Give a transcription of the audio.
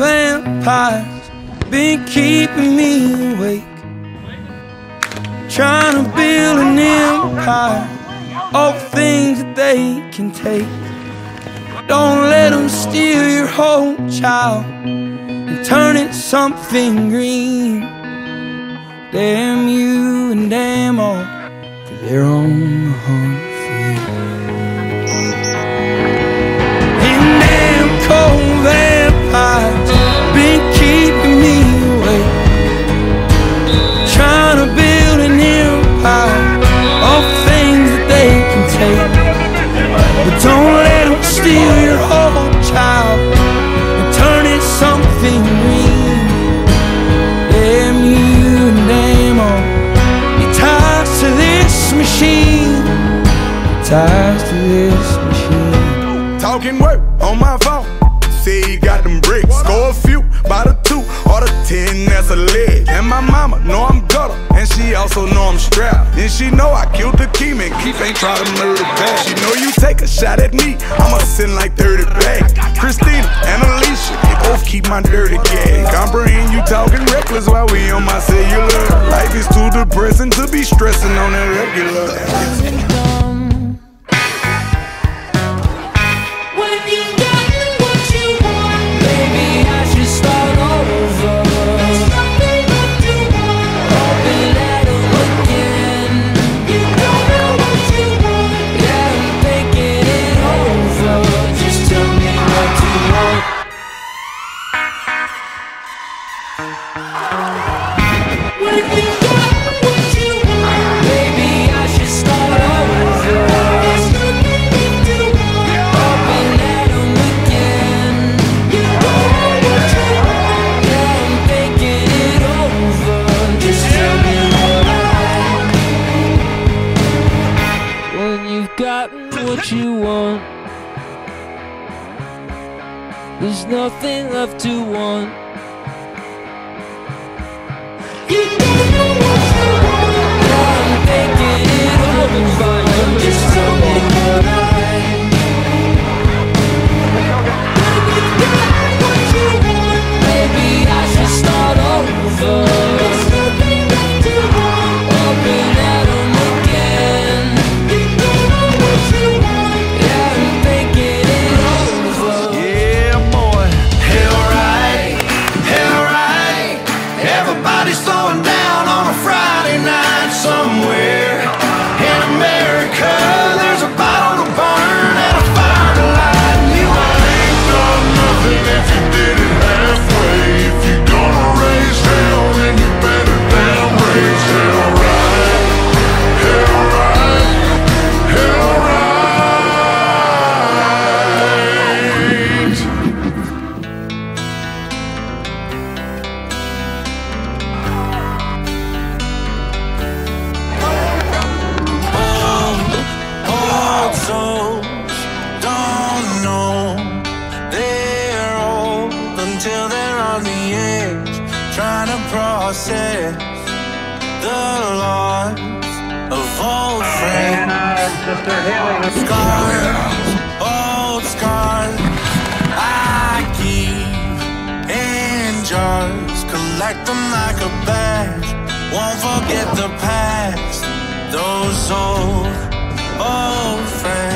vampires been keeping me awake. Trying to build an empire of things that they can take. Don't let them steal your whole child and turn it something green. Damn you and damn all, they're on the ties to this machine. Talking work on my phone. Say you got them bricks. Score a few by the two or the ten, that's a leg. And my mama know I'm gutter, and she also know I'm strapped. And she know I killed the key man. Ain't try to murder back. She know you take a shot at me, I'ma send like 30 back. Christina and Alicia, they both keep my dirty gag. Comprehend you talking reckless while we on my cellular. Life is too depressing to be stressing on that regular. There's nothing left to want. Until they're on the edge, trying to process the loss of old friends. Scars, old scars, I keep in jars, collect them like a badge. Won't forget the past, those old, old friends.